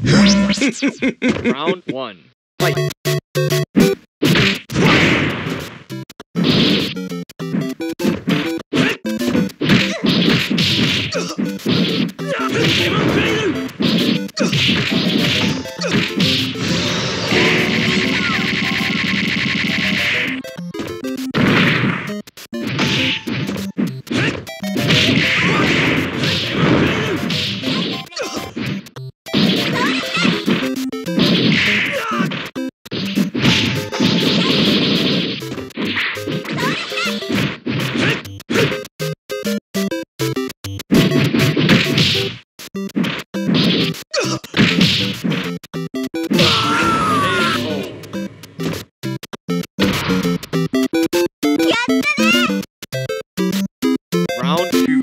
Round one. Fight. Round two.